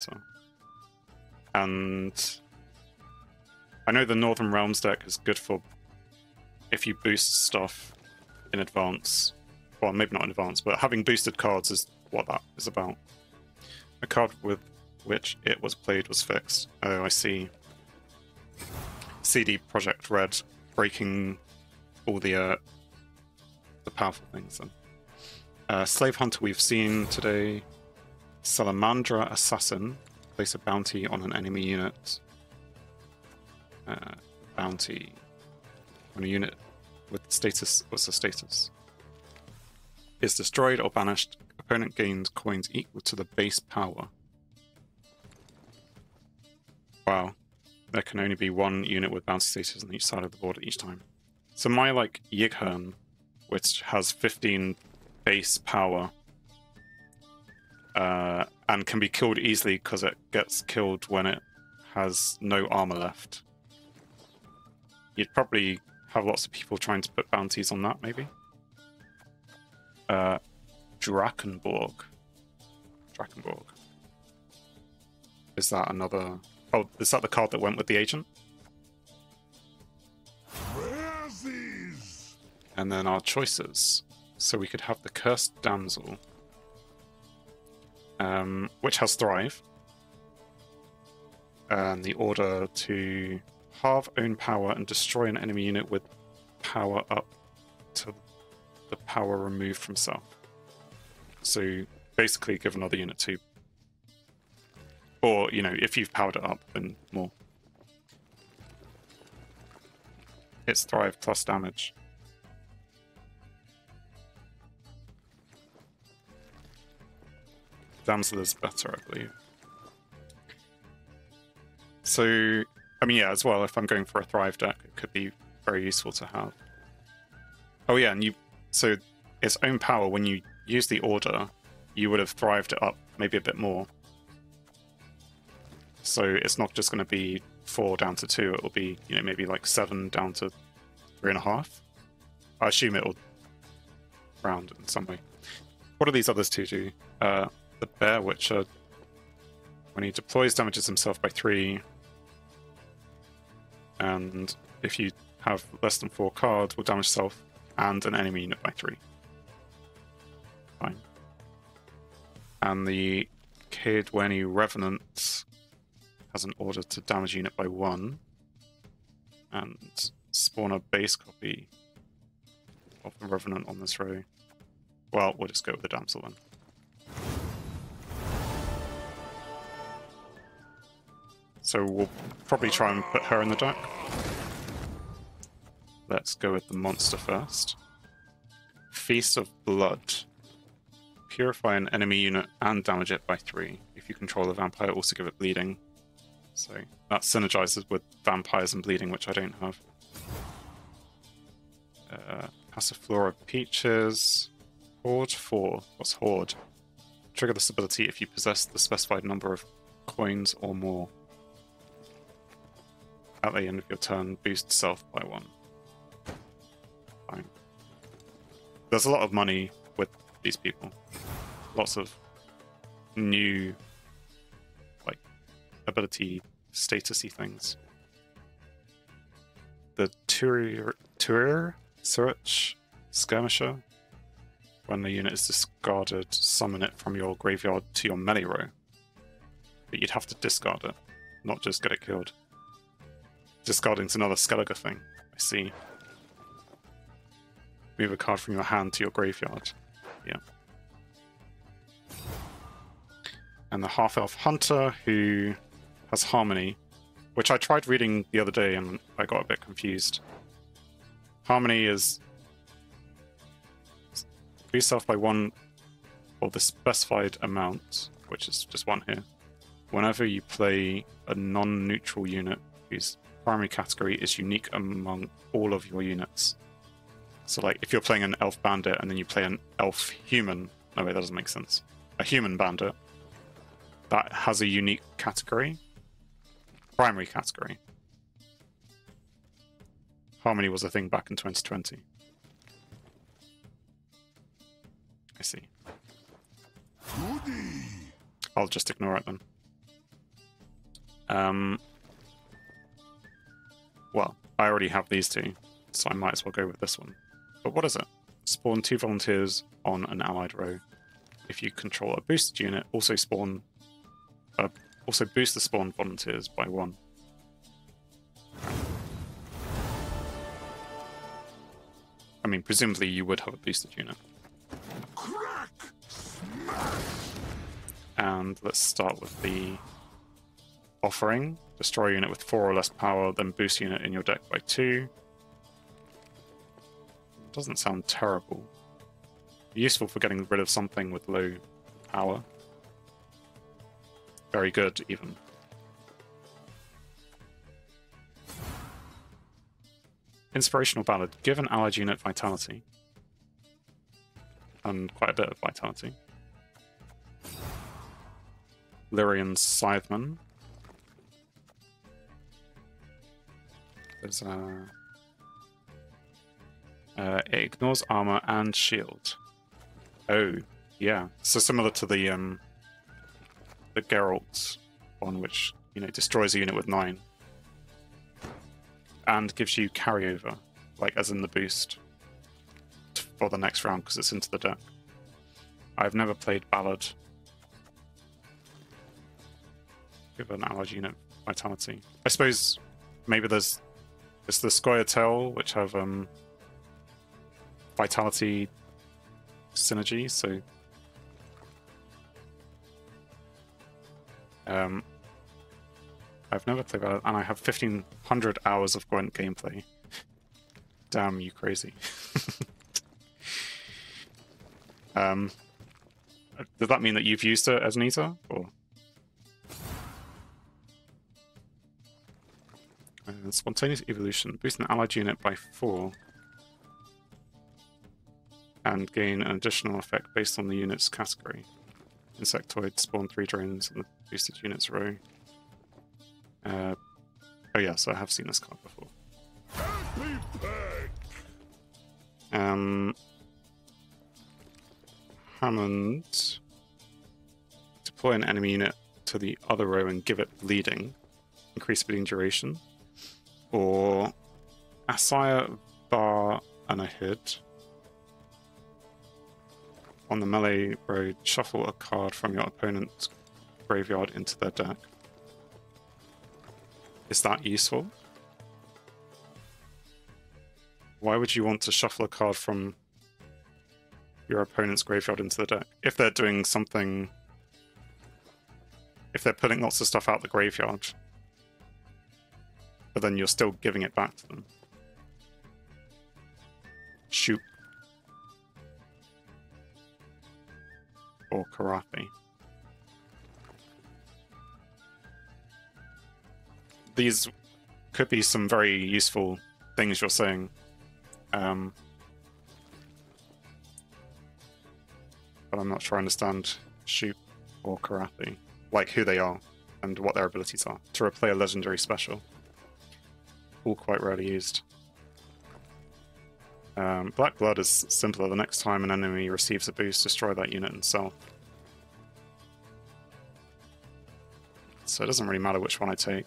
So, and I know the Northern Realms deck is good for if you boost stuff in advance. Well, maybe not in advance, but having boosted cards is what that is about. A card with which it was played was fixed. Oh, I see. CD Projekt Red breaking all the uh, the powerful things. Then. Uh, Slave Hunter we've seen today. Salamandra Assassin. Place a bounty on an enemy unit. Uh, bounty on a unit with status. What's the status? Is destroyed or banished. Opponent gains coins equal to the base power. Wow. There can only be one unit with bounty status on each side of the board at each time. So my like Yghern, which has 15 base power, uh, and can be killed easily because it gets killed when it has no armor left. You'd probably have lots of people trying to put bounties on that, maybe. Uh, Drakenborg. Drakenborg. Is that another? Oh, is that the card that went with the agent? And then our choices. So we could have the Cursed Damsel, um, which has Thrive. And the order to halve own power and destroy an enemy unit with power up to the power removed from self. So basically give another unit two. Or, you know, if you've powered it up, then more. It's Thrive plus damage. Damsel is better, I believe. So, I mean, yeah, as well, if I'm going for a Thrive deck, it could be very useful to have. Oh yeah, and you, so its own power, when you use the order, you would have thrived it up maybe a bit more. So it's not just going to be four down to two, it'll be, you know, maybe like seven down to three and a half. I assume it'll round in some way. What do these others two do? Uh, the Bear Witcher, when he deploys, damages himself by three. And if you have less than four cards, will damage self and an enemy unit by three. Fine. And the Kaedweni Revenant has an order to damage unit by one. And spawn a base copy of the Revenant on this row. Well, we'll just go with the Damsel then. So we'll probably try and put her in the deck. Let's go with the monster first. Feast of Blood. Purify an enemy unit and damage it by three. If you control the vampire, also give it bleeding. So that synergizes with vampires and bleeding, which I don't have. Uh, Passiflora Peaches. Hoard 4. What's Hoard? Trigger this ability if you possess the specified number of coins or more. At the end of your turn, boost self by one. Fine. There's a lot of money with these people. Lots of new, like, ability statusy things. The Turir, Turir Search Skirmisher. When the unit is discarded, summon it from your graveyard to your melee row. But you'd have to discard it, not just get it killed. Discarding's another Skellige thing. I see. Move a card from your hand to your graveyard. Yeah. And the Half Elf Hunter, who has Harmony, which I tried reading the other day and I got a bit confused. Harmony is boost self by one or the specified amount, which is just one here. Whenever you play a non neutral unit whose primary category is unique among all of your units. So, like, if you're playing an elf bandit and then you play an elf human, no, wait, that doesn't make sense. A human bandit that has a unique category, primary category. Harmony was a thing back in 2020. I see. I'll just ignore it then. Um, well, I already have these two, so I might as well go with this one. But what is it? Spawn two volunteers on an allied row. If you control a boosted unit, also spawn, uh, also boost the spawn volunteers by one. I mean, presumably you would have a boosted unit. And let's start with the offering. Destroy unit with four or less power, then boost unit in your deck by two. Doesn't sound terrible. Useful for getting rid of something with low power. Very good, even. Inspirational Ballad. Give an allied unit vitality. And quite a bit of vitality. Lyrian Scytheman. There's a... Uh, it ignores armor and shield. Oh, yeah. So similar to the um, the Geralt one, which you know destroys a unit with nine, and gives you carryover, like as in the boost for the next round because it's into the deck. I've never played Ballad. Give an allied unit vitality. I suppose maybe there's it's the Scoia'tael, which have um vitality synergy, so um I've never played Valorant, and I have 1500 hours of Gwent gameplay. Damn you crazy. um does that mean that you've used it as Nita? Or spontaneous evolution. Boost an allied unit by four and gain an additional effect based on the unit's category. Insectoid spawn three drones in the boosted units row. Uh, oh so I have seen this card before. Um, Hammond. Deploy an enemy unit to the other row and give it bleeding. Increase bleeding duration. Or Asaya Bar and a hit on the melee road, shuffle a card from your opponent's graveyard into their deck. Is that useful? Why would you want to shuffle a card from your opponent's graveyard into the deck? If they're doing something... If they're putting lots of stuff out the graveyard, but then you're still giving it back to them. Shoot. or Karathi. These could be some very useful things you're saying. Um, but I'm not sure I understand Shoot or Karathi, like who they are and what their abilities are, to replay a legendary special. All quite rarely used. Um, Black Blood is simpler. The next time an enemy receives a boost, destroy that unit and sell. So it doesn't really matter which one I take.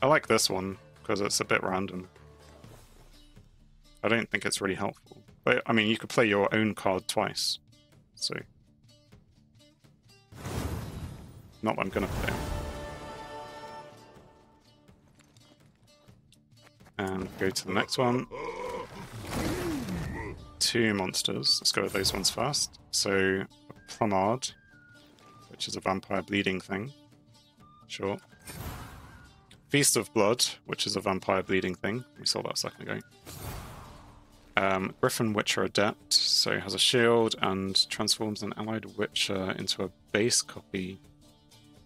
I like this one, because it's a bit random. I don't think it's really helpful. But, I mean, you could play your own card twice. So... Not what I'm gonna play. And go to the next one. Two monsters. Let's go with those ones first. So, Plumard, which is a vampire bleeding thing. Sure. Feast of Blood, which is a vampire bleeding thing. We saw that a second ago. Um, Griffin Witcher Adept, so has a shield and transforms an allied Witcher into a base copy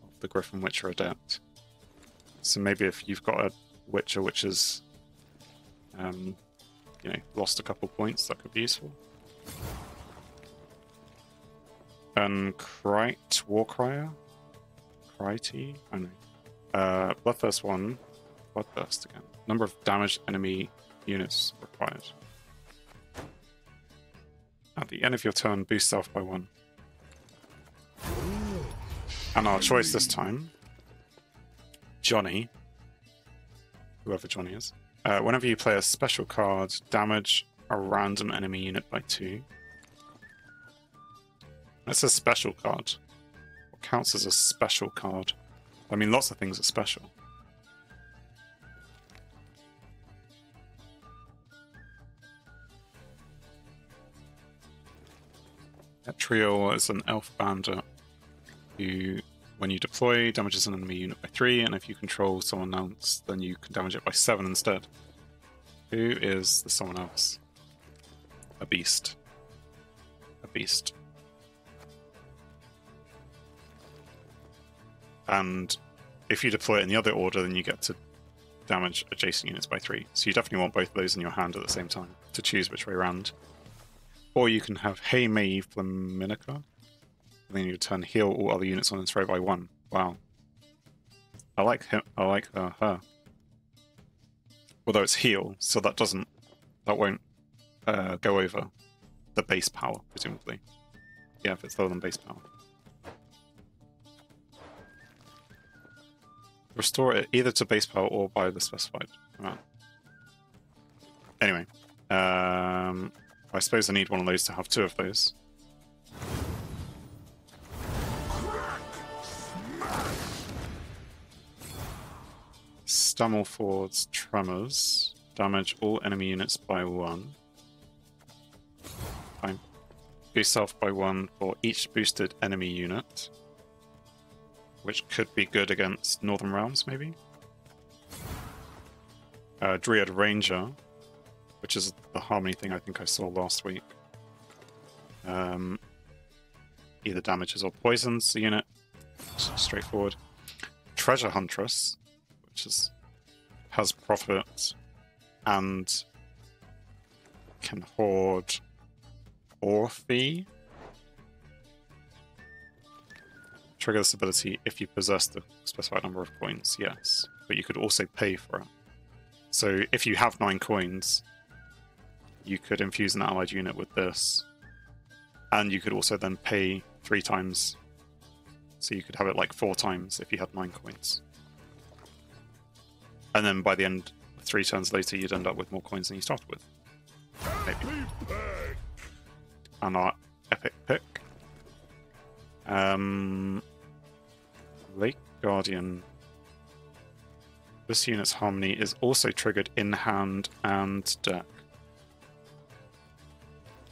of the Griffin Witcher Adept. So maybe if you've got a Witcher which is um, you know, lost a couple points, that could be useful. And Krite Warcrier? Krite? I know. Uh, Bloodthirst 1. Bloodthirst again. Number of damaged enemy units required. At the end of your turn, boost self by one. And our choice this time Johnny, whoever Johnny is. Uh, whenever you play a special card, damage a random enemy unit by two. That's a special card. What counts as a special card? I mean, lots of things are special. Etriol is an elf bandit who, when you deploy, damages an enemy unit by 3, and if you control someone else, then you can damage it by 7 instead. Who is the someone else? A beast. A beast. And if you deploy it in the other order, then you get to damage adjacent units by 3. So you definitely want both of those in your hand at the same time to choose which way around. Or you can have Hey May Flaminica. Then you turn heal all other units on this row by one. Wow. I like him. I like uh, her. Although it's heal, so that doesn't, that won't uh, go over the base power, presumably. Yeah, if it's lower than base power. Restore it either to base power or by the specified amount. Anyway, um, I suppose I need one of those to have two of those. Stammelford's Tremors. Damage all enemy units by one. Fine. Boost self by one for each boosted enemy unit. Which could be good against Northern Realms, maybe? Uh, Dryad Ranger which is the harmony thing I think I saw last week. Um, either damages or poisons the unit. Straightforward. Treasure Huntress, which is has profit and can hoard Orphe. Trigger this ability if you possess the specified number of coins, yes. But you could also pay for it. So if you have nine coins, you could infuse an allied unit with this. And you could also then pay three times. So you could have it like four times if you had nine coins. And then by the end, three turns later, you'd end up with more coins than you started with. Maybe. And our epic pick. Um, Lake Guardian. This unit's harmony is also triggered in hand and deck.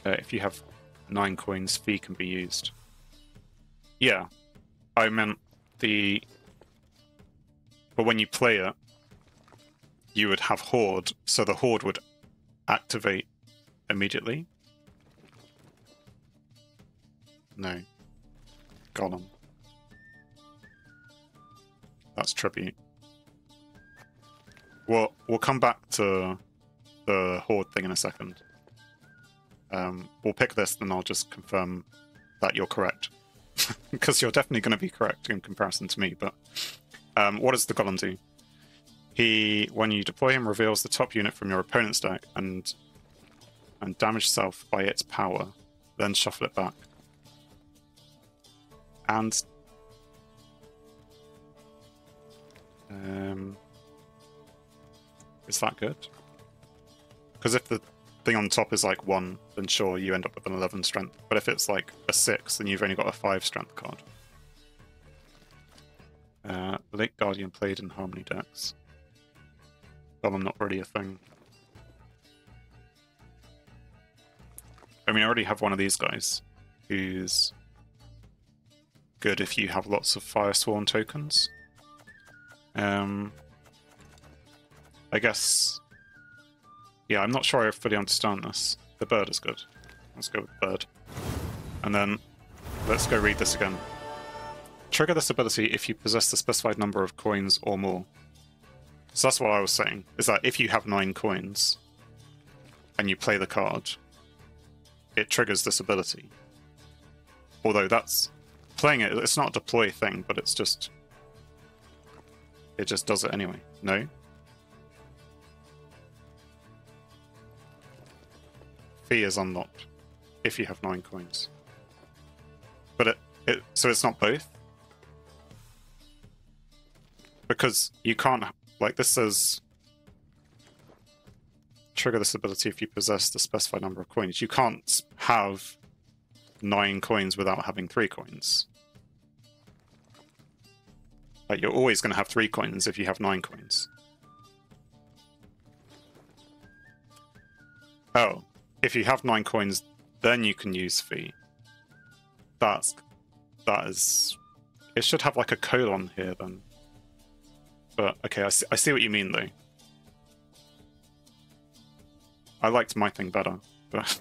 Uh, if you have nine coins, fee can be used. Yeah, I meant the. But when you play it, you would have Hoard, so the Hoard would activate immediately. No. Golem. That's tribute. Well, we'll come back to the Hoard thing in a second. Um, we'll pick this, then I'll just confirm that you're correct. Because you're definitely going to be correct in comparison to me. But um, what does the Golem do? He, when you deploy him, reveals the top unit from your opponent's deck and and damage self by its power, then shuffle it back. And um, is that good? Because if the thing on top is like one, then sure, you end up with an 11 strength. But if it's like a six, then you've only got a five strength card. Uh, Lake Guardian played in Harmony decks. I'm not really a thing. I mean, I already have one of these guys, who's good if you have lots of Fire Sworn tokens. Um, I guess yeah, I'm not sure I fully understand this. The bird is good. Let's go with the bird. And then let's go read this again. Trigger this ability if you possess the specified number of coins or more. So that's what I was saying, is that if you have nine coins and you play the card, it triggers this ability. Although that's playing it, it's not a deploy thing, but it's just it just does it anyway. No? fee is unlocked if you have nine coins. But it, it so it's not both. because you can't like this says trigger this ability if you possess the specified number of coins. You can't have nine coins without having three coins. Like you're always going to have three coins if you have nine coins. Oh, if you have nine coins, then you can use fee. That's that is. It should have like a colon here then. But okay, I see, I see what you mean though. I liked my thing better, but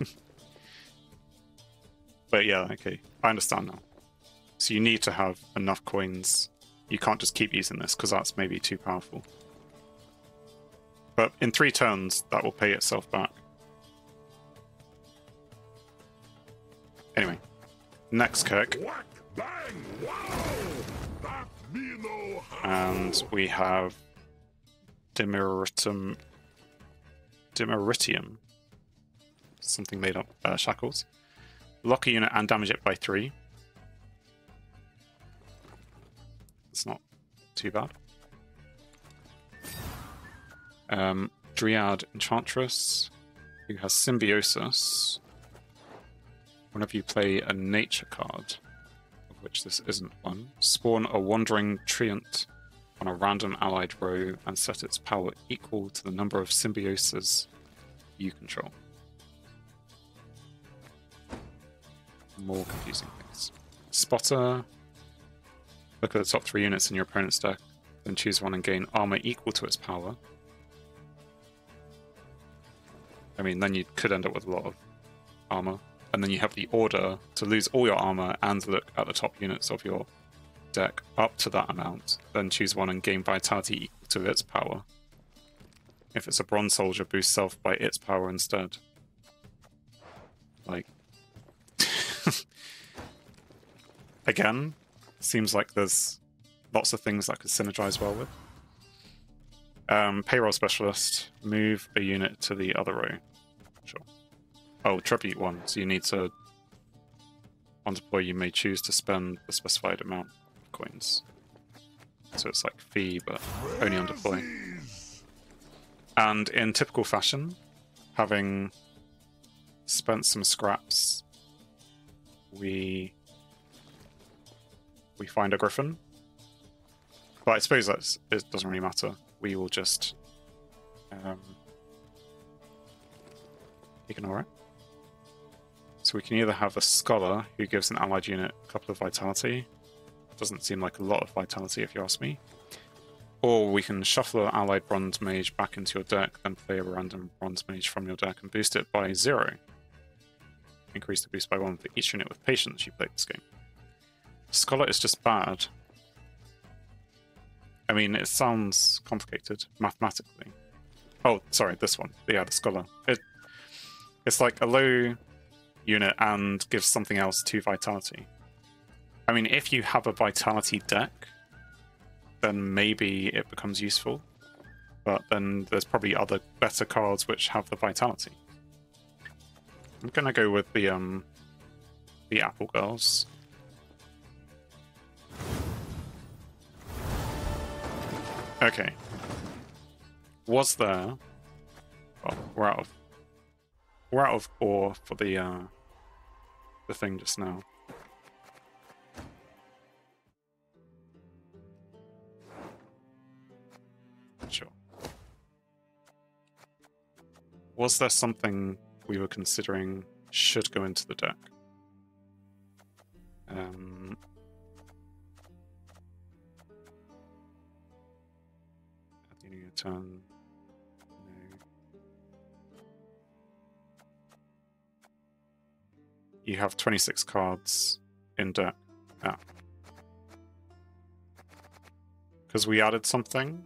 but yeah, okay, I understand now. So you need to have enough coins. You can't just keep using this because that's maybe too powerful. But in three turns, that will pay itself back. Anyway, next Kirk. And we have Dimeritum. Dimeritium. Something made up uh, shackles. Lock a unit and damage it by three. It's not too bad. Um, Dryad Enchantress, who has Symbiosis. Whenever you play a nature card, of which this isn't one, spawn a Wandering Treant on a random allied row and set its power equal to the number of symbioses you control. More confusing things. Spotter. Look at the top three units in your opponent's deck, then choose one and gain armor equal to its power. I mean, then you could end up with a lot of armor. And then you have the order to lose all your armor and look at the top units of your deck up to that amount, then choose one and gain vitality equal to its power. If it's a bronze soldier, boost self by its power instead. Like, again, seems like there's lots of things that could synergize well with. Um, payroll specialist, move a unit to the other row. Sure. Oh, tribute one, so you need to on deploy you may choose to spend the specified amount coins. So it's like fee, but only on deploy. And in typical fashion, having spent some scraps, we we find a griffin. But I suppose that's it doesn't really matter. We will just um, ignore it. So we can either have a scholar who gives an allied unit a couple of vitality, doesn't seem like a lot of vitality if you ask me. Or we can shuffle an allied bronze mage back into your deck, then play a random bronze mage from your deck and boost it by zero. Increase the boost by one for each unit with patience you play this game. Scholar is just bad. I mean, it sounds complicated mathematically. Oh, sorry, this one. Yeah, the Scholar. It, it's like a low unit and gives something else to vitality. I mean, if you have a vitality deck, then maybe it becomes useful. But then there's probably other better cards which have the vitality. I'm gonna go with the um the Apple Girls. Okay. Was there well, we're out of we're out of ore for the uh the thing just now. Was there something we were considering should go into the deck? Um, at the beginning of turn. You have 26 cards in deck. Yeah. Because we added something.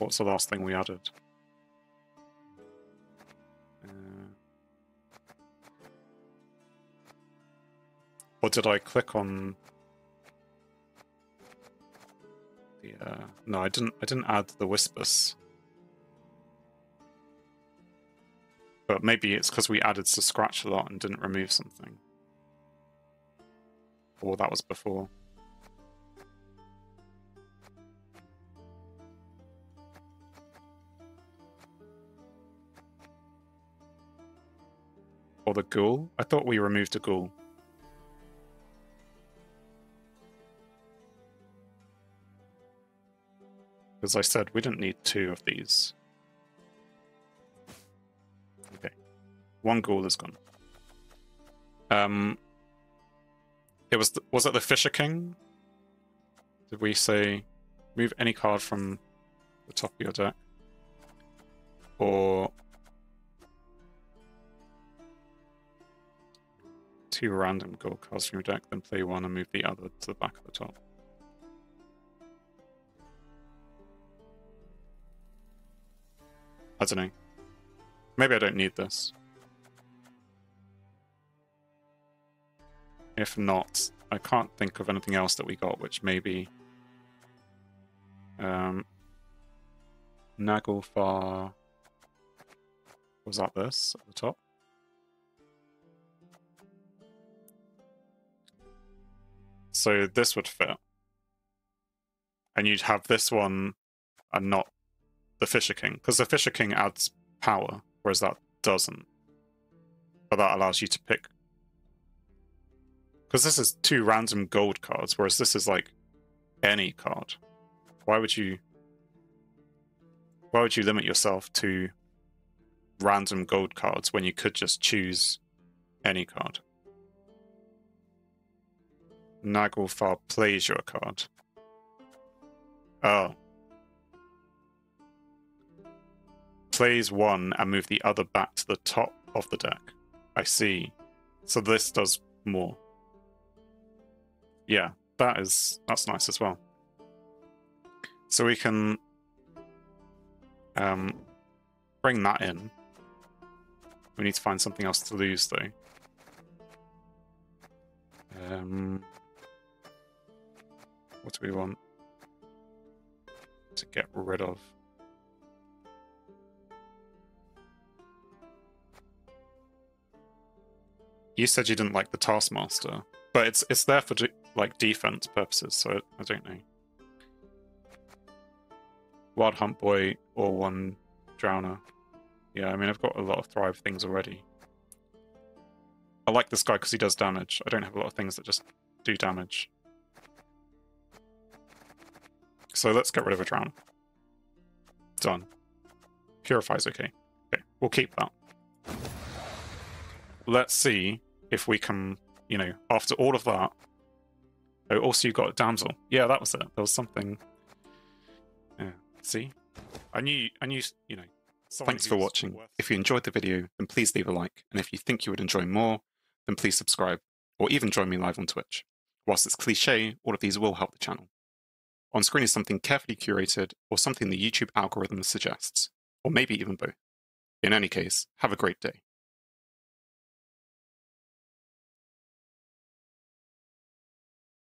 What's the last thing we added? Uh, or did I click on the? Uh, no, I didn't. I didn't add the whispers. But maybe it's because we added to scratch a lot and didn't remove something. Or that was before. Or the ghoul? I thought we removed a ghoul. As I said, we didn't need two of these. Okay. One ghoul is gone. Um, it was the, was it the Fisher King? Did we say move any card from the top of your deck? Or two random gold cards from your deck, then play one and move the other to the back of the top. I don't know. Maybe I don't need this. If not, I can't think of anything else that we got which maybe um Naglfar was that this at the top? So this would fit. And you'd have this one and not the Fisher King, because the Fisher King adds power, whereas that doesn't. But that allows you to pick. Because this is two random gold cards, whereas this is like any card. Why would you. Why would you limit yourself to random gold cards when you could just choose any card? Naglfar plays your card. Oh. Plays one and move the other back to the top of the deck. I see. So this does more. Yeah, that is that's nice as well. So we can um bring that in. We need to find something else to lose though. Um what do we want to get rid of? You said you didn't like the Taskmaster, but it's it's there for like defense purposes, so I don't know. Wild Hunt Boy or one Drowner. Yeah, I mean I've got a lot of Thrive things already. I like this guy because he does damage. I don't have a lot of things that just do damage. So let's get rid of a drown. Done. Purify's okay. Okay, we'll keep that. Let's see if we can, you know, after all of that. Oh, also you got a damsel. Yeah, that was it. There was something. Yeah. See, I knew. I knew. You know. Thanks for watching. If you enjoyed the video, then please leave a like, and if you think you would enjoy more, then please subscribe, or even join me live on Twitch. Whilst it's cliche, all of these will help the channel. On screen is something carefully curated or something the YouTube algorithm suggests, or maybe even both. In any case, have a great day.